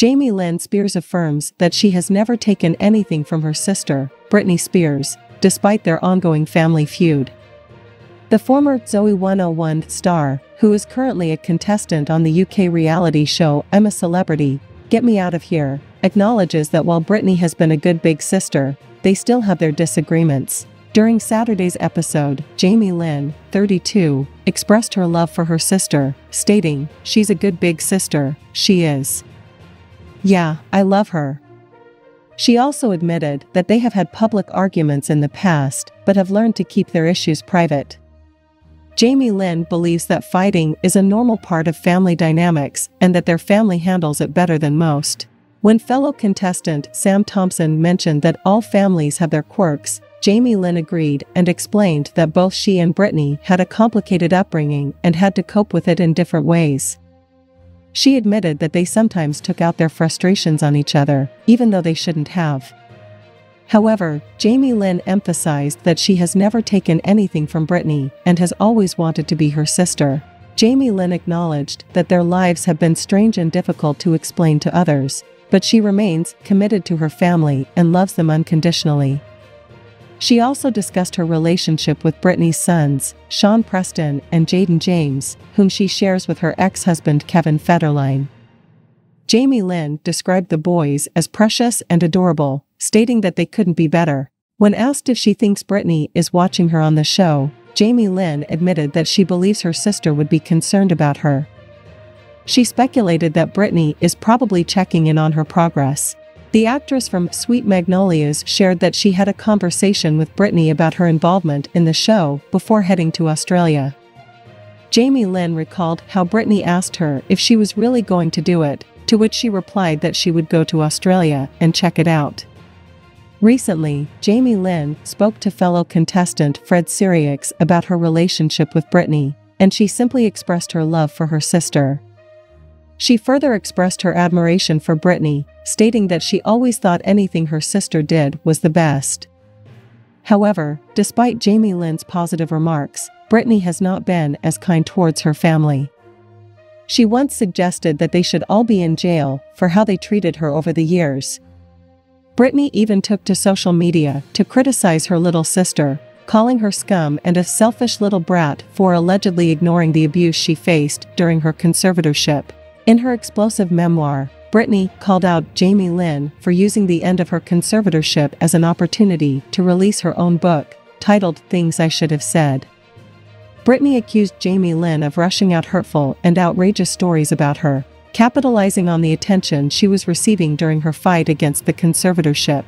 Jamie Lynn Spears affirms that she has never taken anything from her sister, Britney Spears, despite their ongoing family feud. The former Zoey 101 star, who is currently a contestant on the UK reality show I'm a Celebrity, Get Me Out of Here, acknowledges that while Britney has been a good big sister, they still have their disagreements. During Saturday's episode, Jamie Lynn, 32, expressed her love for her sister, stating, She's a good big sister, she is. Yeah, I love her. She also admitted that they have had public arguments in the past, but have learned to keep their issues private. Jamie Lynn believes that fighting is a normal part of family dynamics and that their family handles it better than most. When fellow contestant Sam Thompson mentioned that all families have their quirks, Jamie Lynn agreed and explained that both she and Britney had a complicated upbringing and had to cope with it in different ways. She admitted that they sometimes took out their frustrations on each other, even though they shouldn't have. However, Jamie Lynn emphasized that she has never taken anything from Britney and has always wanted to be her sister. Jamie Lynn acknowledged that their lives have been strange and difficult to explain to others, but she remains committed to her family and loves them unconditionally. She also discussed her relationship with Britney's sons, Sean Preston and Jayden James, whom she shares with her ex-husband Kevin Federline. Jamie Lynn described the boys as precious and adorable, stating that they couldn't be better. When asked if she thinks Britney is watching her on the show, Jamie Lynn admitted that she believes her sister would be concerned about her. She speculated that Britney is probably checking in on her progress. The actress from Sweet Magnolias shared that she had a conversation with Britney about her involvement in the show before heading to Australia. Jamie Lynn recalled how Britney asked her if she was really going to do it, to which she replied that she would go to Australia and check it out. Recently, Jamie Lynn spoke to fellow contestant Fred Sirieix about her relationship with Britney, and she simply expressed her love for her sister. She further expressed her admiration for Britney, stating that she always thought anything her sister did was the best. However, despite Jamie Lynn's positive remarks, Britney has not been as kind towards her family. She once suggested that they should all be in jail for how they treated her over the years, Britney even took to social media to criticize her little sister, calling her scum and a selfish little brat for allegedly ignoring the abuse she faced during her conservatorship. In her explosive memoir, Britney called out Jamie Lynn for using the end of her conservatorship as an opportunity to release her own book, titled Things I Should Have Said. Britney accused Jamie Lynn of rushing out hurtful and outrageous stories about her, capitalizing on the attention she was receiving during her fight against the conservatorship.